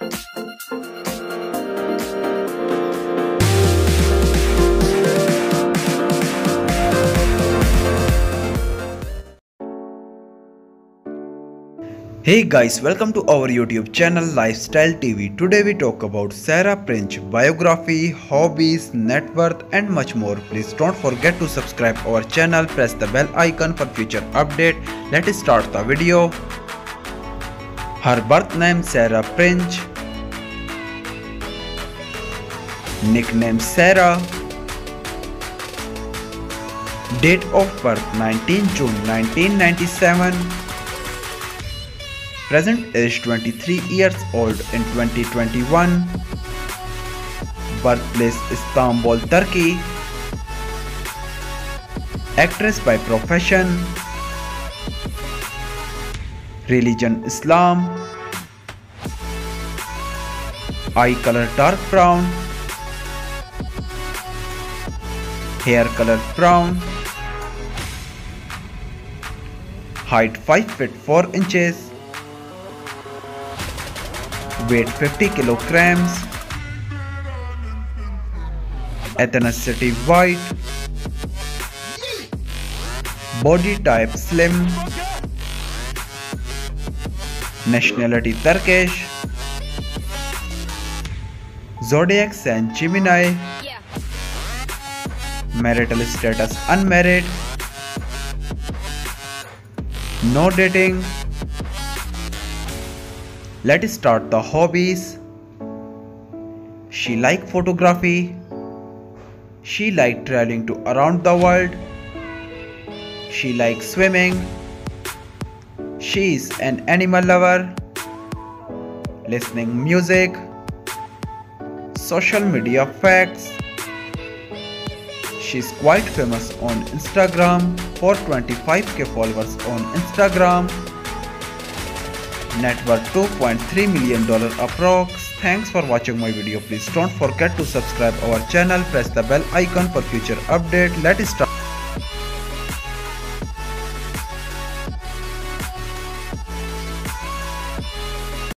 Hey guys, welcome to our YouTube channel Lifestyle TV. Today we talk about Serra Pirinç biography, hobbies, net worth and much more. Please don't forget to subscribe our channel, press the bell icon for future update. Let's start the video. Her birth name Serra Pirinç. Nickname Serra. Date of birth 19 June 1997 present age 23 years old in 2021 birthplace Istanbul Turkey. Actress by profession. Religion Islam. Eye color dark brown hair color brown. Height 5 feet 4 inches. Weight 50 kilograms. Ethnicity white. Body type slim. Nationality turkish. Zodiac sign gemini marital status unmarried no dating Let's start the hobbies. She like photography. She like traveling to around the world. She likes swimming. She is an animal lover. Listening music. Social media facts. She's quite famous on Instagram. for 25k followers on Instagram. Net worth 2.3 million dollar approx. Thanks for watching my video. Please don't forget to subscribe our channel. Press the bell icon for future update. Let's start